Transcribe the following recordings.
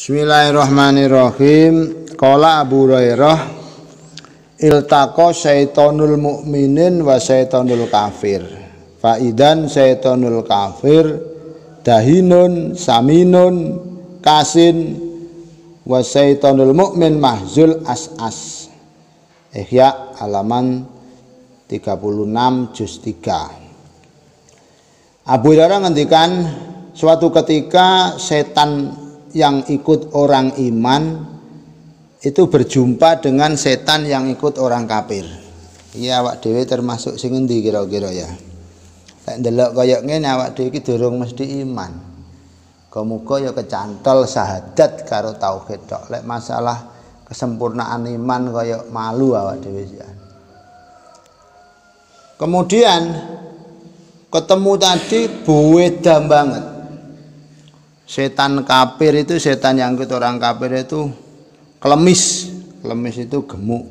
Bismillahirrahmanirrahim. Qala Abu Hurairah iltaqa syaitonul mukminin wa syaitonul kafir. Faidan syaitonul kafir dahinun saminun kasin wa syaitonul mukmin mahzul as-as. Ihya halaman 36 juz 3. Abu Hurairah ngendikan suatu ketika setan yang ikut orang iman itu berjumpa dengan setan yang ikut orang kafir. Iya awak dhewe termasuk sing endi kira-kira ya. Lek ndelok kaya ngene awak dhewe iki durung mesti iman. Kemuka ya kecantol sahadat karo tauhid tok. Lek masalah kesempurnaan iman kaya malu awak dhewe ya. Kemudian ketemu tadi buweda banget setan kafir itu setan yang ikut orang kafir itu kelemis kelemis itu gemuk.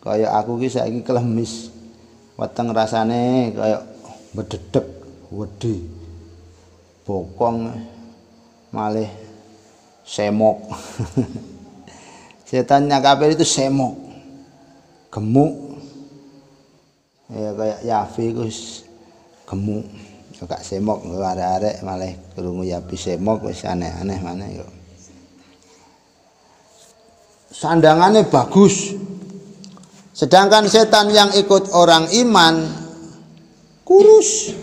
Kayak aku ki saiki kelemis weteng rasane kayak bededek wedi. Bokong malih semok. Setannya kafir itu semok. Gemuk. Ya kayak Yafi gus gemuk gak semok arek-arek malah krungu yapi semok wis aneh-aneh mana yo. Sandangannya bagus. Sedangkan setan yang ikut orang iman kurus.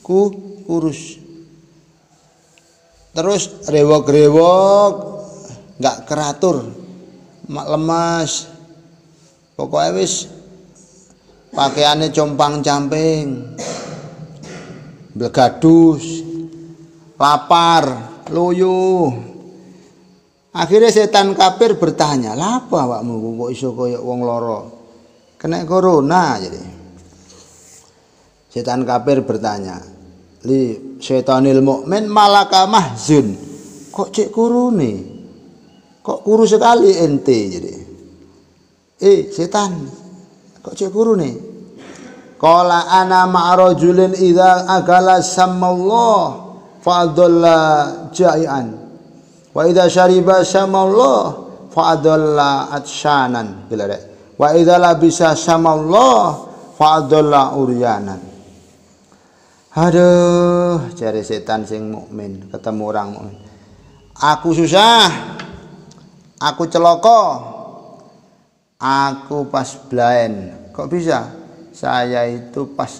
Ku kurus. Terus rewok-rewok gak keratur. Lemas. Pokoknya wis pakaiannya compang-camping blegadus lapar loyo. Akhirnya setan kafir bertanya lapa awakmu? Kok iso kaya wong loro kena corona jadi. Setan kafir bertanya li setanil mukmin malaka mahzun? Kok cek kurune kok kuru sekali ente? Jadi eh setan kok cek kurune Qala ana ma'rajulin idza akala samallah fa'adalla ja'ian. Wa idza syariba samallah fa'adalla atshanan. Bila dek. Wa idza labisa samallah fa'adalla uryanan. Aduh, cari setan sing mukmin, ketemu orang mukmin. Aku susah. Aku celoko. Aku pas blind. Kok bisa? Saya itu pas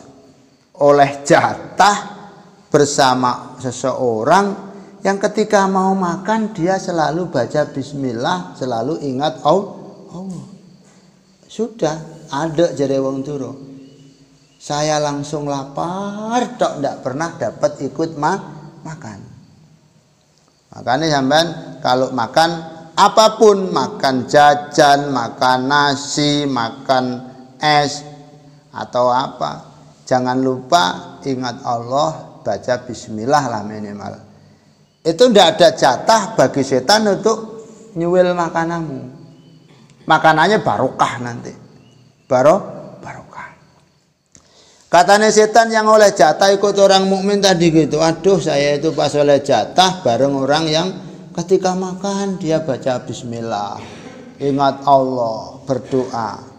oleh jatah bersama seseorang yang ketika mau makan dia selalu baca bismillah, selalu ingat Allah. Oh, sudah ada jadi wong turu. Saya langsung lapar, tok tidak pernah dapat ikut ma makan. Makanya sampean kalau makan apa pun, makan jajan, makan nasi, makan es, atau apa? Jangan lupa ingat Allah baca bismillah lah minimal. Itu tidak ada jatah bagi setan untuk nyuwil makananmu. Makanannya barokah nanti. Baro barokah. Katanya setan yang oleh jatah ikut orang mukmin tadi gitu. Aduh saya itu pas oleh jatah bareng orang yang ketika makan dia baca bismillah. Ingat Allah berdoa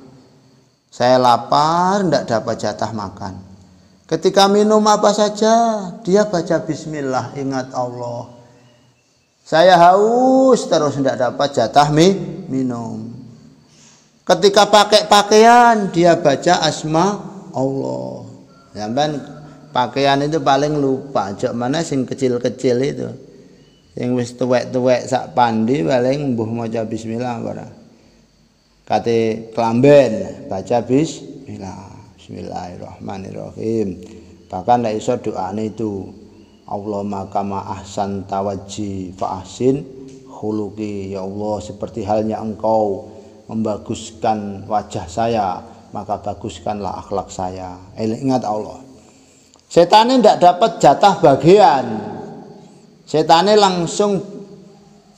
saya lapar, tidak dapat jatah makan. Ketika minum apa saja, dia baca bismillah, ingat Allah. Saya haus terus tidak dapat jatah mi, minum. Ketika pakai pakaian, dia baca asma Allah. Ya kan pakaian itu paling lupa. Jok mana sing kecil-kecil itu. Yang wis tuwek-tuwek sak pandi paling mbuh maca bismillah barang kate kelamben baca bismillah bismillahirrahmanirrahim. Bahkan nek iso doane itu Allah kama ahsan tawaji fa ahsin ya Allah seperti halnya engkau membaguskan wajah saya maka baguskanlah akhlak saya. Eh, ingat Allah. Setan tidak dapat jatah bagian. Setan langsung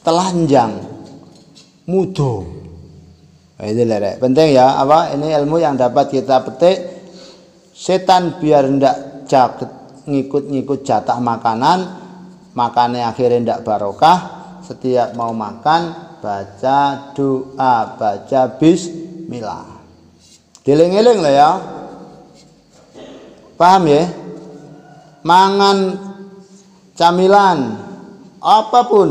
telanjang mudo Nah, ini lerek. Penting ya, apa ini ilmu yang dapat kita petik. Setan biar ndak ngikut-ngikut jatah makanan, makannya akhirnya ndak barokah. setiap mau makan baca doa, baca bismillah. Diling-iling lah ya. Paham ya? Mangan camilan apa pun.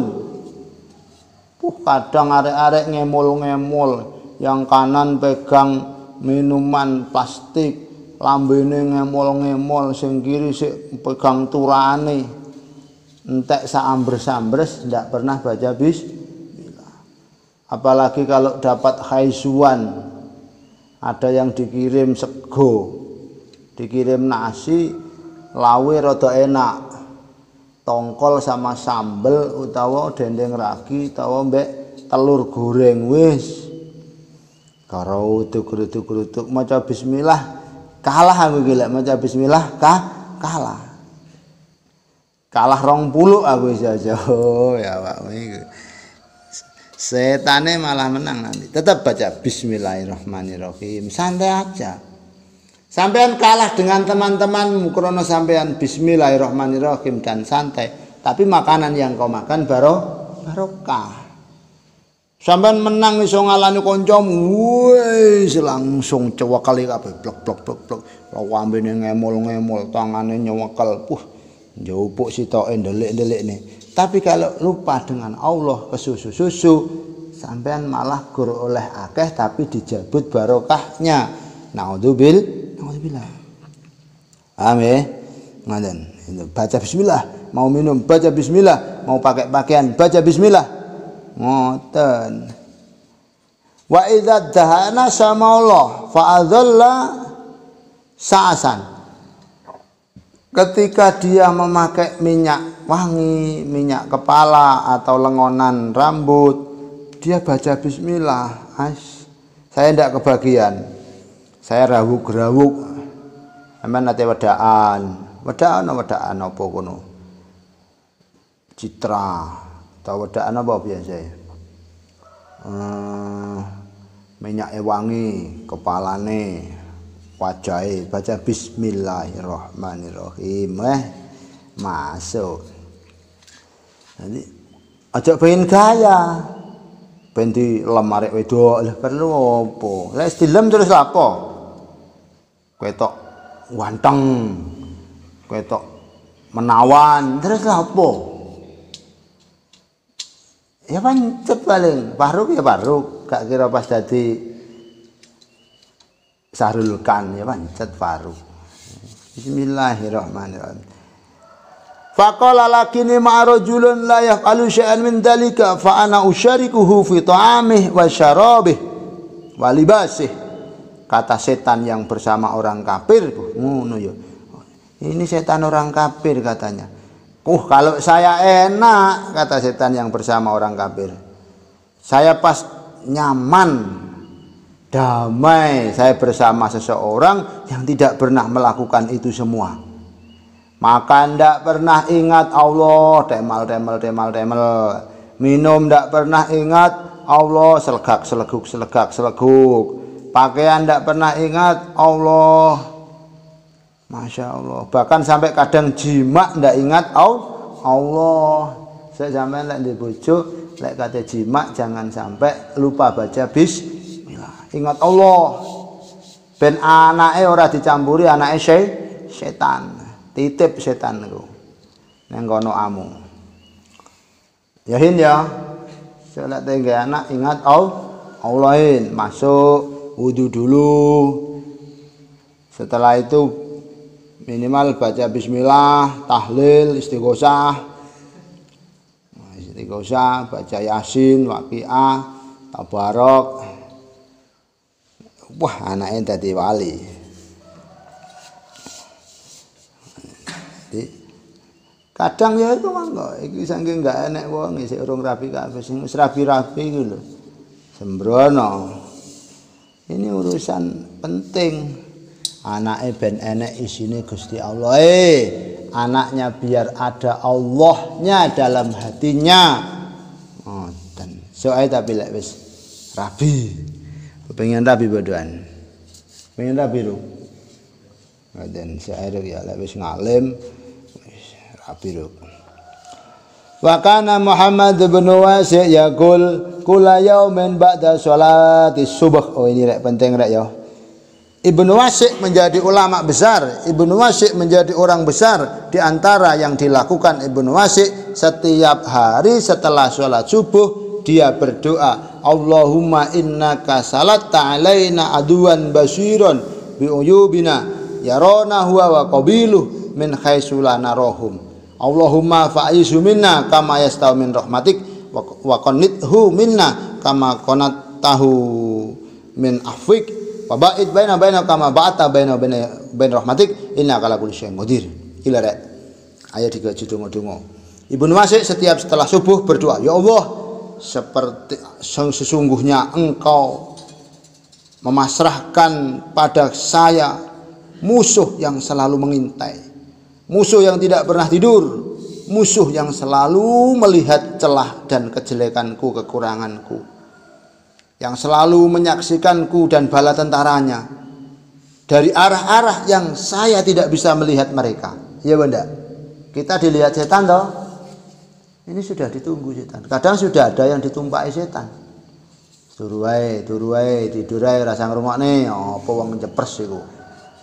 Uh, kadang arek-arek ngemul-ngemul, yang kanan pegang minuman plastik, lambene ngemul-ngemul, sing kiri sik pegang turane. Entek saambres-ambres ndak pernah baca bismillah. Apalagi kalau dapat haisuan, ada yang dikirim sego, dikirim nasi, lawe rada enak. Tongkol sama sambel utawa dendeng ragi utawa mbek telur goreng wis. Karo utuk-utuk maca bismillah kalah aku gila maca bismillah kah kalah. Kalah rong puluh aku aja. Oh ya Pak Setane malah menang nanti. Tetap baca bismillahirrahmanirrahim. Santai aja. Sampean kalah dengan teman-teman krono sampean bismillahirrahmanirrahim dan santai. Tapi makanan yang kau makan baru barokah. Sampean menang iso ngalani kancamu, wis langsung cewek kali kabeh blok blok blok blok. Lawambene ngemul-ngemul, tangane nyewekel. Puh, njupuk sitoke ndelik-ndelikne. Tapi kalau lupa dengan Allah kesusu-susu, sampean malah gur oleh akeh tapi dijabut barokahnya. Naudzubil Alhamdulillah. Paham ya? Ngaten. Baca bismillah, mau minum baca bismillah, mau pakai pakaian baca bismillah. Ngoten. Wa idza dahana sama Allah fa adzalla sa'asan. Ketika dia memakai minyak wangi, minyak kepala atau lengonan rambut, dia baca bismillah. As, saya tidak kebagian saya rawuk-rawuk sampean nate wedaan wedaan wedaan apa kono citra wedaan apa biasa? Hmm, minyak wangi kepalane wajahe. Baca bismillahirrahmanirrahim eh. Masuk. Jadi aja pengen gaya. Ben di lemari wedok perlu apa? Lek dilem terus apa? Ketok wanteng ketok menawan terus apa ya pancet paling. Baruk ya baruk gak kira pas jadi sahrulkan ya pancet baruk Bismillahirrahmanirrahim. Faqala lakini ma'rajulun la yaf'alu syai'an min dalika fa ana usyarikuhu fi ta'amih wa syarabih wa libasih. Kata setan yang bersama orang kafir ngono ya. Ini setan orang kafir katanya uh kalau saya enak kata setan yang bersama orang kafir. Saya pas nyaman damai saya bersama seseorang yang tidak pernah melakukan itu semua. Maka ndak pernah ingat Allah temal temal temal temal minum ndak pernah ingat Allah selegak seleguk selegak seleguk pakaian tidak pernah ingat Allah Masya Allah bahkan sampai kadang jima tidak ingat Allah. Saya sampai lek di bojo lek kata jima jangan sampai lupa baca bismillah. Ingat Allah. Ben anaknya ora dicampuri anaknya sy setan titip setan itu neng kono amu. Yahin ya. Saya tinggal anak ingat Allah Allahin masuk wudhu dulu. Setelah itu minimal baca bismillah tahlil istighosah. Nah, istighosah baca yasin waqiah tabarok. Wah anaknya tadi wali. Jadi, kadang ya itu mangga iki saking enggak enek wong sing urung rapi kabeh sing rapi-rapi gitu sembrono. Ini urusan penting anaknya ben enek isine Gusti Allah. Eh anaknya biar ada Allahnya dalam hatinya. Oh, dan soalnya tapi lek wis rabi. Pengen rabi bodohan. Pengen rabi lu dan saya ya lek wis ngalim rabi lu Wa kana Muhammad bin Wasi' yaqul kula yaumin ba'da sholati subuh. Oh ini rek penting rek ya. Ibnu Wasik menjadi ulama besar, Ibnu Wasik menjadi orang besar di antara yang dilakukan Ibnu Wasik setiap hari setelah sholat subuh dia berdoa Allahumma innaka salatta alaina aduan basiron bi uyubina yarona huwa wa qabiluh min khaisulana rohum Allahumma fa'isu minna kama yastau min rahmatik wa qannithu minna kama qanattahu min afwik wa ba'id baina baina kama ba'ata baina baina bain rahmatik inna kala kulli syai'in qadir. Ila rek. Ayat 3 donga-donga Ibnu Masih setiap setelah subuh berdoa ya Allah seperti sesungguhnya engkau memasrahkan pada saya musuh yang selalu mengintai musuh yang tidak pernah tidur, musuh yang selalu melihat celah dan kejelekanku, kekuranganku, yang selalu menyaksikanku dan bala tentaranya dari arah-arah yang saya tidak bisa melihat mereka. Ya benda, kita dilihat setan toh. Ini sudah ditunggu setan. Kadang sudah ada yang ditumpai setan. Turuai, turuai, tidurai, rasa nih, apa wong cepres iku.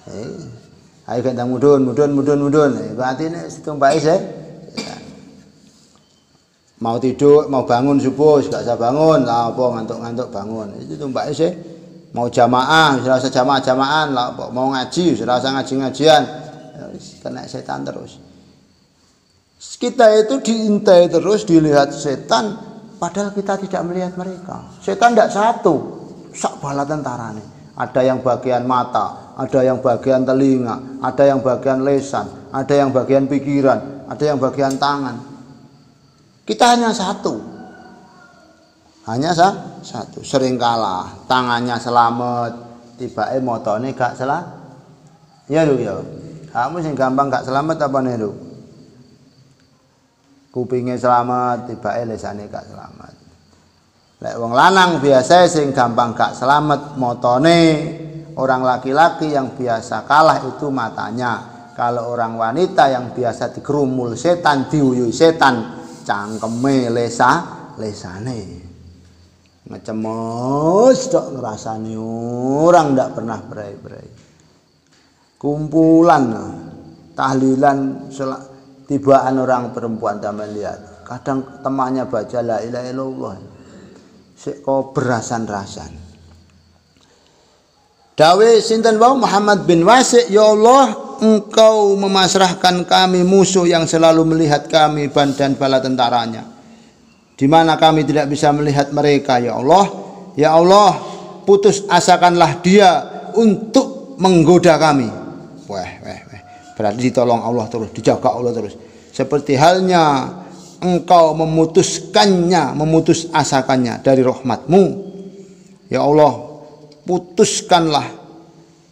Eh, Ayo kita mudun, mudun, mudun, mudun. Eh, berarti ini mbak saya. Mau tidur, mau bangun subuh, gak bisa bangun, lah apa ngantuk-ngantuk bangun. Itu mbak saya. Mau jamaah, serasa jamaah jamaah, lah mau ngaji, serasa ngaji-ngajian. Ya, kena setan terus. Kita itu diintai terus, dilihat setan, padahal kita tidak melihat mereka. Setan tidak satu, sak bala tentara nih. Ada yang bagian mata, ada yang bagian telinga, ada yang bagian lesan, ada yang bagian pikiran, ada yang bagian tangan. Kita hanya satu. Hanya sah, satu. Sering kalah, tangannya selamat, tiba eh motone gak salah. Ya lu ya. Kamu sing gampang gak selamat apa nih lu? Kupingnya selamat, tiba eh lesane gak selamat. Lek wong lanang biasa sing gampang gak selamat motone Orang laki-laki yang biasa kalah itu matanya. Kalau orang wanita yang biasa dikerumul setan, diuyui setan, cangkeme lesa, lesane. Ngecemes dok ngerasani orang ndak pernah berai-berai. Kumpulan tahlilan tibaan orang perempuan taman lihat. Kadang temannya baca la ilaha illallah. Sik kok berasan-rasan. Dawe sinten wau? Muhammad bin Wasi' ya Allah engkau memasrahkan kami musuh yang selalu melihat kami dan bala tentaranya. Di mana kami tidak bisa melihat mereka ya Allah? Ya Allah putus asakanlah dia untuk menggoda kami. Wah wah wah berarti ditolong Allah terus dijaga Allah terus. Seperti halnya engkau memutuskannya memutus asakannya dari rahmatmu. Ya Allah putuskanlah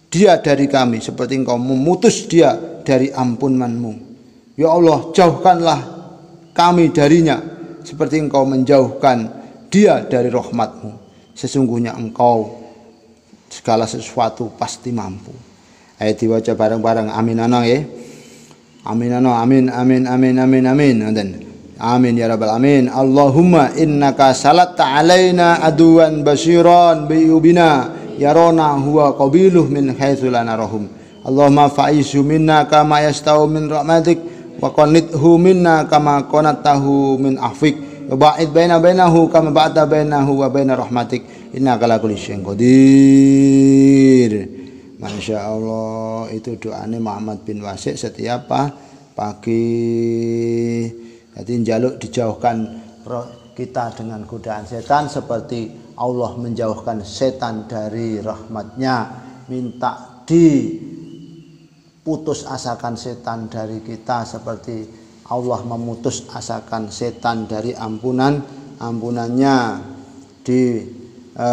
dia dari kami seperti engkau memutus dia dari ampunanmu. Ya Allah, jauhkanlah kami darinya seperti engkau menjauhkan dia dari rahmatmu. Sesungguhnya engkau segala sesuatu pasti mampu. Ayo diwaca bareng-bareng amin ana ya. Amin ana amin amin amin amin amin. Amin. Amin ya rabbal amin. Allahumma innaka salatta alaina aduan basiran biyubina yarona huwa qabiluh min haitsu la narahum Allahumma fa'isu minna kama yastau min rahmatik wa qanithu minna kama qanattahu min afik wa ba'id baina bainahu kama ba'da bainahu wa baina rahmatik. Innaka la kulli syai'in qadir. Masya Allah itu doanya Muhammad bin Wasik setiap pagi. Jadi jaluk dijauhkan kita dengan godaan setan seperti Allah menjauhkan setan dari rahmatnya. Minta diputus asakan setan dari kita seperti Allah memutus asakan setan dari ampunan. Ampunannya di e,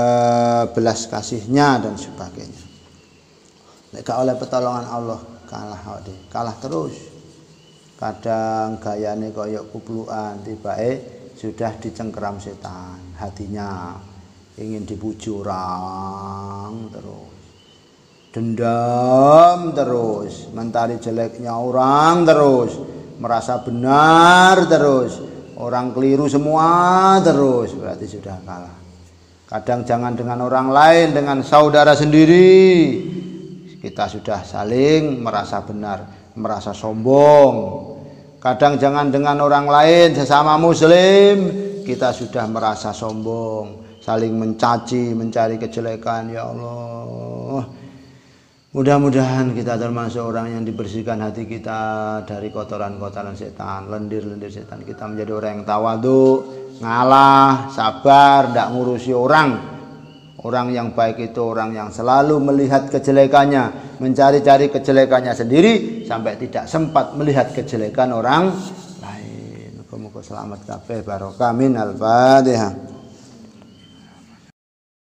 belas kasihnya dan sebagainya. Leka oleh pertolongan Allah kalah kalah terus. Kadang gayane koyok kupluan eh sudah dicengkeram setan hatinya ingin dipuji orang terus. Dendam terus. Mentari jeleknya orang terus. Merasa benar terus. Orang keliru semua terus. Berarti sudah kalah. Kadang jangan dengan orang lain dengan saudara sendiri. Kita sudah saling merasa benar merasa sombong. Kadang jangan dengan orang lain sesama muslim. Kita sudah merasa sombong saling mencaci mencari kejelekan ya Allah Mudah-mudahan kita termasuk orang yang dibersihkan hati kita dari kotoran-kotoran setan, lendir-lendir setan. Kita menjadi orang yang tawadu, ngalah, sabar, tidak ngurusi orang. Orang yang baik itu orang yang selalu melihat kejelekannya, mencari-cari kejelekannya sendiri sampai tidak sempat melihat kejelekan orang lain. Muka-muka selamat kabeh barokah min al-Fatihah.